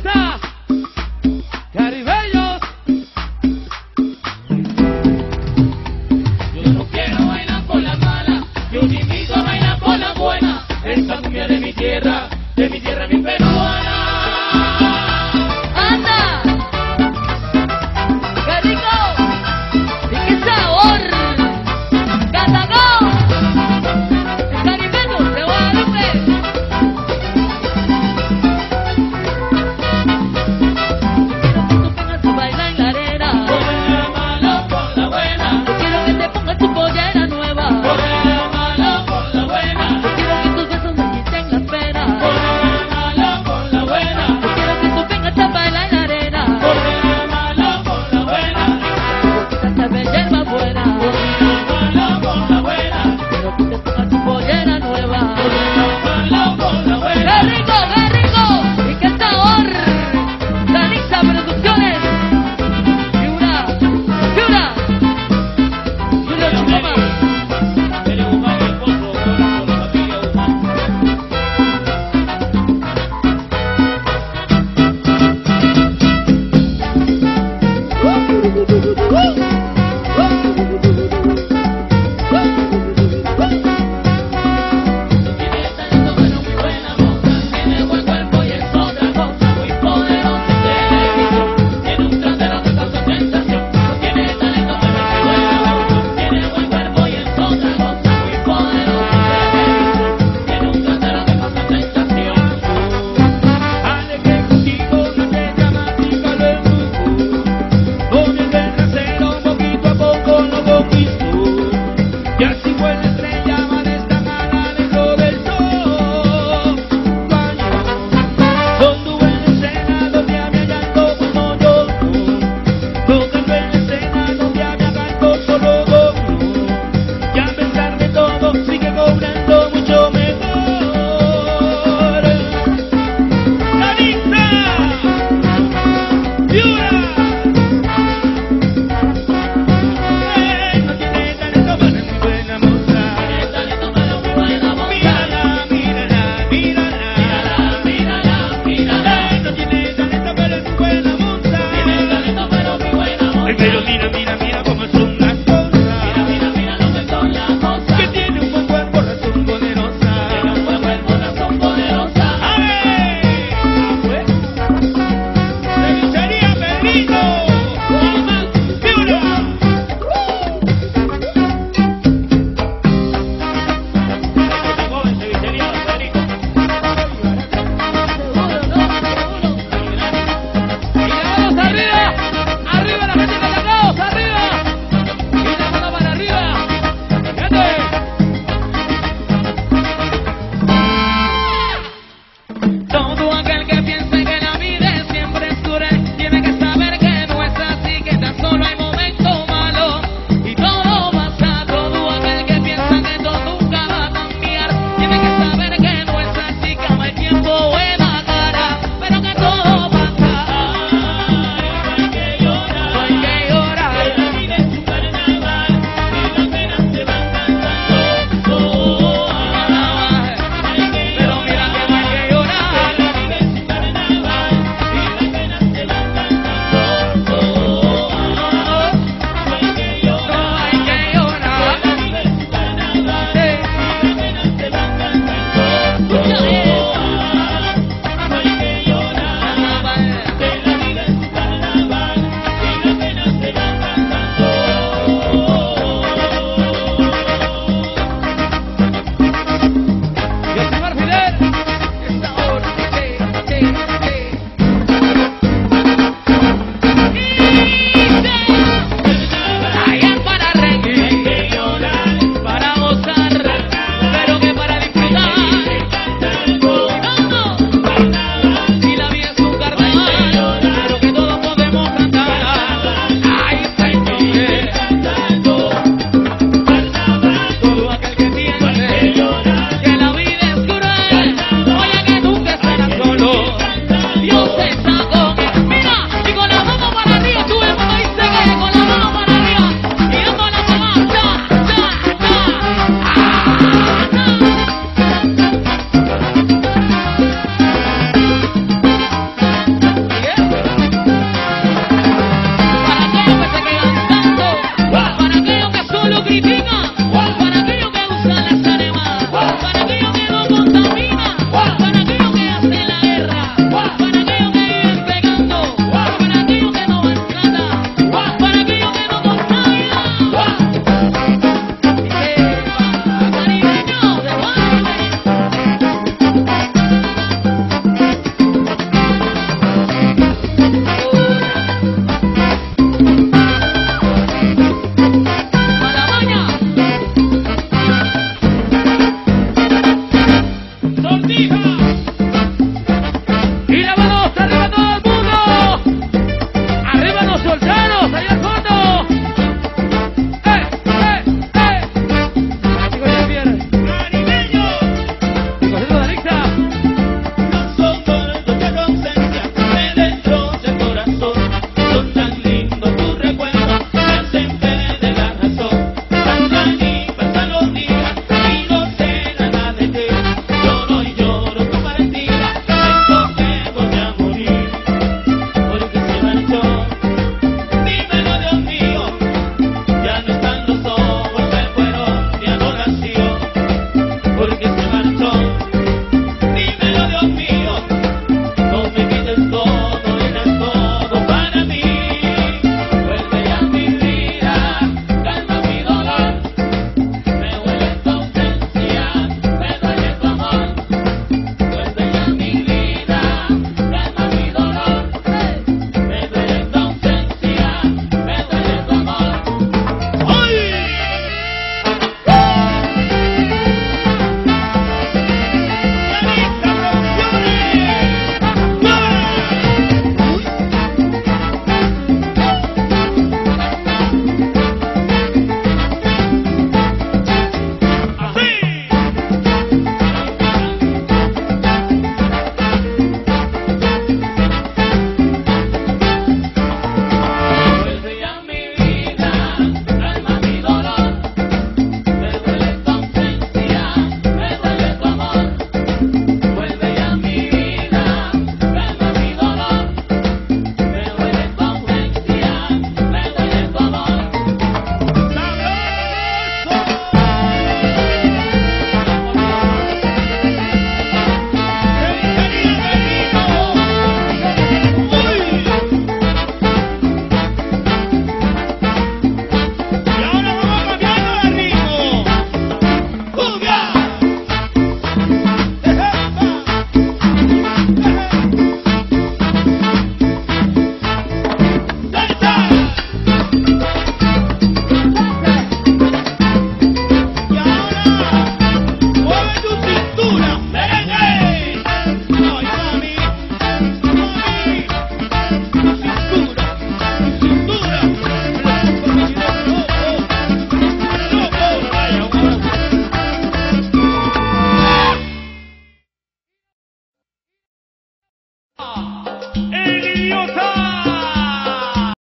está. Y